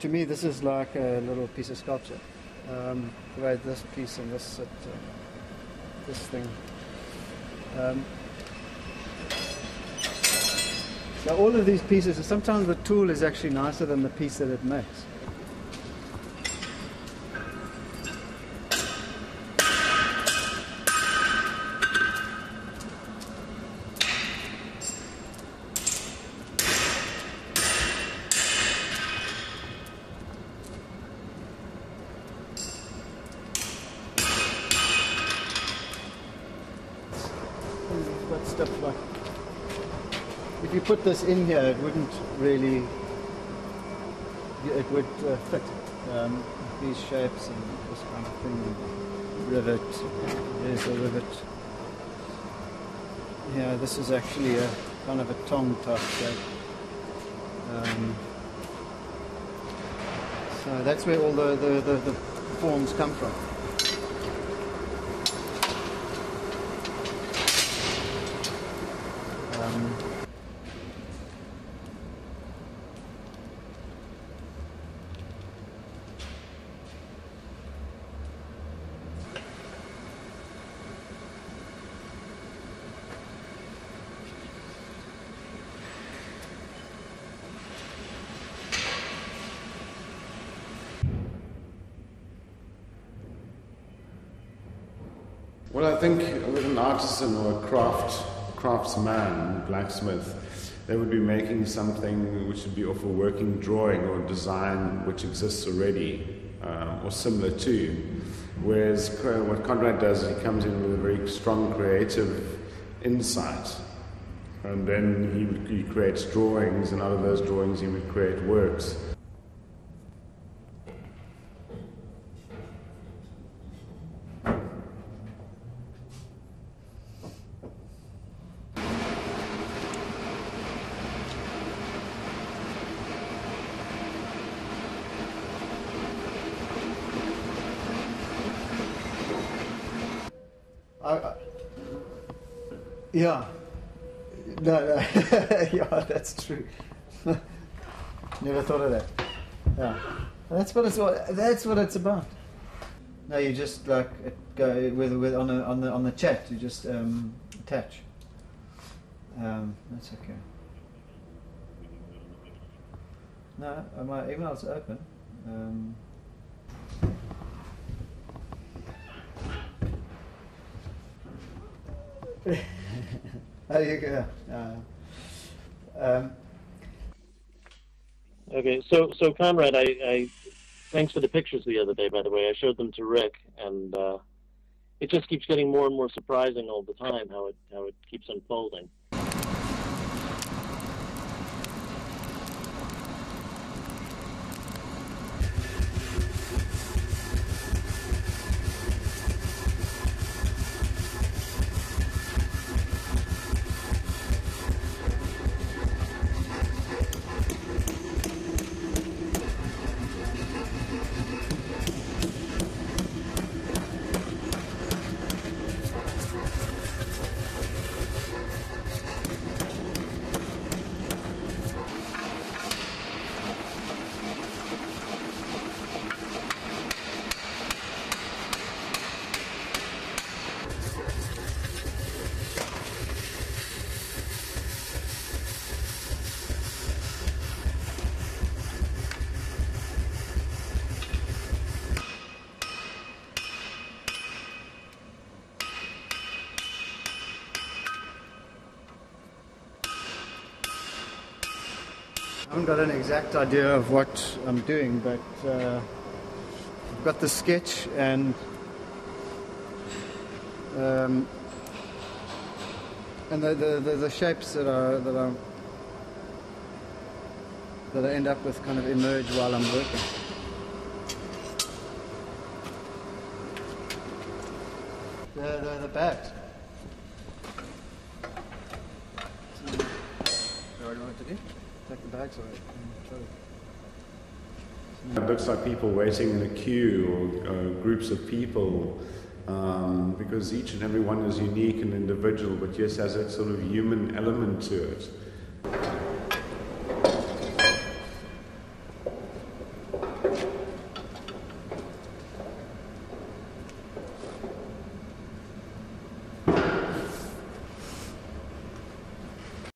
to me, this is like a little piece of sculpture. Um, the way this piece and this uh, this thing. Um, so all of these pieces, sometimes the tool is actually nicer than the piece that it makes. Stuff like. If you put this in here, it wouldn't really. It would uh, fit um, these shapes and this kind of thing. Rivet. There's a rivet. Yeah, this is actually a kind of a tong type shape. Um, so that's where all the, the, the, the forms come from. Well, I think with an artisan or a craft craftsman, blacksmith, they would be making something which would be off a working drawing or design which exists already um, or similar to. Whereas what Conrad does he comes in with a very strong creative insight. And then he, he creates drawings, and out of those drawings, he would create works. I, I, yeah. No, no. yeah, that's true. Never thought of that. Yeah. That's what it's that's what it's about. No, you just like go with with on the on the on the chat. You just um, attach. Um, that's okay. No, uh, my email's open. Um, there you go. Uh, um, Okay, so so Conrad, I, I thanks for the pictures the other day. By the way, I showed them to Rick, and uh, it just keeps getting more and more surprising all the time how it how it keeps unfolding. Haven't got an exact idea of what I'm doing, but uh, I've got the sketch and um, and the, the, the, shapes that are that are that I end up with kind of emerge while I'm working. The, the, the do you want to do? Take the It looks like people waiting in a queue or uh, groups of people um, because each and every one is unique and individual, but yes, has that sort of human element to it.